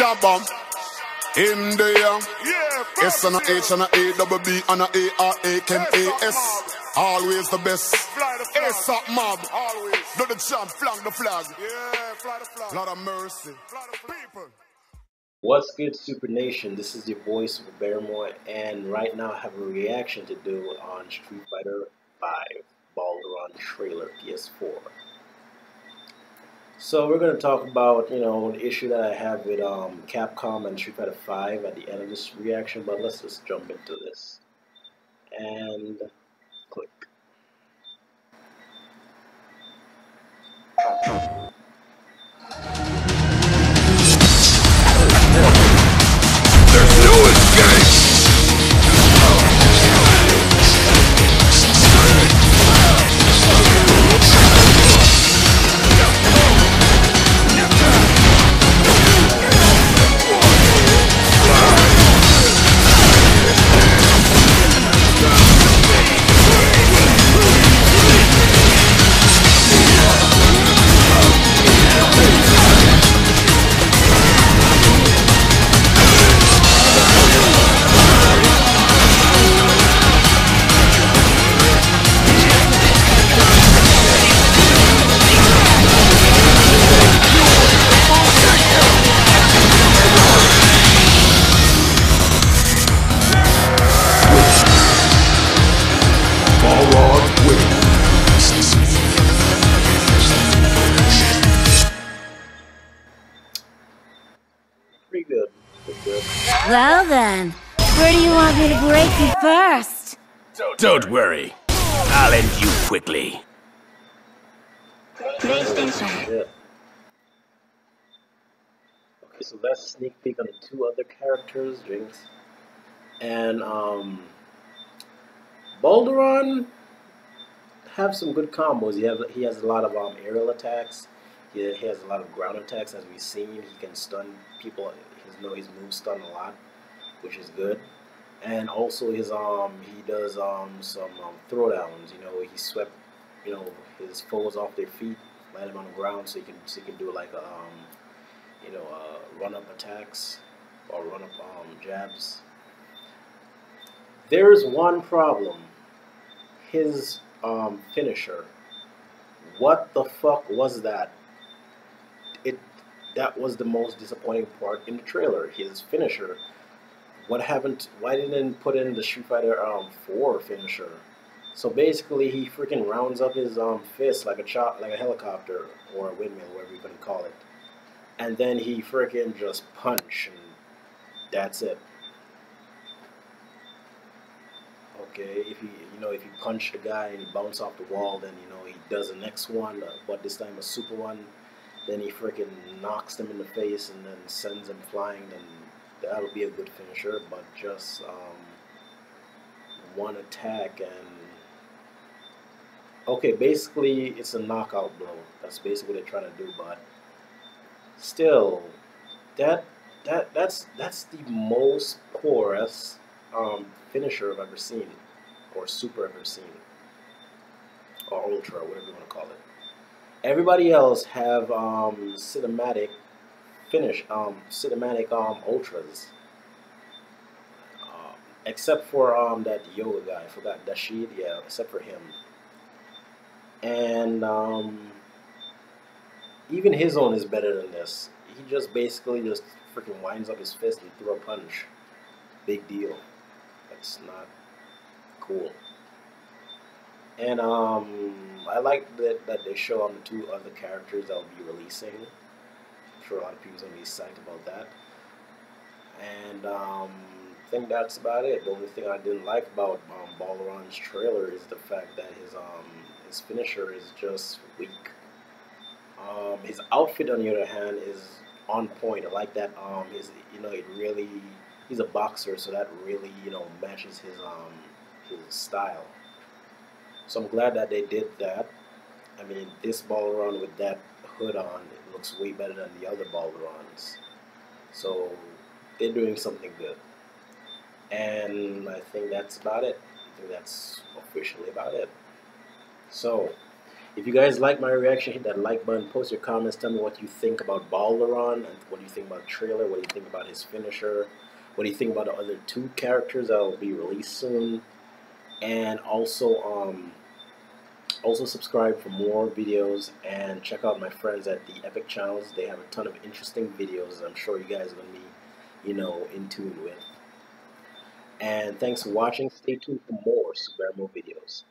Shabam. In there. Yeah, S and a H and a A double B and a A R A K A S. Always the best. Fly the flag. Ace up mob. Always. Do the jump, flank the flag. Yeah, fly the flag. Lot of mercy. Fly the people. What's good, Super Nation? This is your voice of Barrymore, and right now I have a reaction to do on Street Fighter 5 Balrog trailer PS4. So we're going to talk about, you know, an issue that I have with um, Capcom and Street Fighter 5 at the end of this reaction, but let's just jump into this. And click. Well then, where do you want me to break you first? Don't worry. I'll end you quickly. PlayStation. Yeah. Okay, so that's a sneak peek on the two other characters, Jinx. And um Balrog have some good combos. He have he has a lot of um aerial attacks. He, he has a lot of ground attacks as we've seen. He can stun people. His know his moves stun a lot, which is good. And also his um he does um some um, throwdowns. You know he swept you know his foes off their feet, land them on the ground, so he can so he can do like um you know uh, run up attacks or run up um jabs. There is one problem. His um finisher. What the fuck was that? It that was the most disappointing part in the trailer. His finisher. What happened? Why didn't put in the Street Fighter um, 4 finisher? So basically, he freaking rounds up his um fist like a chop, like a helicopter or a windmill, whatever you gonna call it, and then he freaking just punch, and that's it. Okay, if he, you know, if you punch the guy and he bounce off the wall, then you know he does the next one, uh, but this time a super one. Then he freaking knocks them in the face and then sends them flying. Then that'll be a good finisher. But just um, one attack and okay, basically it's a knockout blow. That's basically what they're trying to do. But still, that that that's that's the most porous um, finisher I've ever seen, or super ever seen, or ultra, whatever you want to call it. Everybody else have um, cinematic finish, um, cinematic um, ultras, um, except for um, that yoga guy. I forgot Dashid, yeah, except for him. And um, even his own is better than this. He just basically just freaking winds up his fist and throw a punch. Big deal. That's not cool. And um, I like that, that they show on the two other characters that will be releasing. I'm sure a lot of people people's gonna be psyched about that. And um, I think that's about it. The only thing I didn't like about um, Balrog's trailer is the fact that his um, his finisher is just weak. Um, his outfit, on the other hand, is on point. I like that. Um, his you know it really he's a boxer, so that really you know matches his um his style. So I'm glad that they did that. I mean, this Balrog with that hood on, it looks way better than the other Balrogs. So they're doing something good. And I think that's about it. I think that's officially about it. So, If you guys like my reaction, hit that like button, post your comments, tell me what you think about Balrog, and what do you think about the trailer, what do you think about his finisher, what do you think about the other two characters that will be released soon, and also um, also subscribe for more videos and check out my friends at the Epic channels. They have a ton of interesting videos I'm sure you guys are going to be, you know, in tune with. And thanks for watching. Stay tuned for more Super videos.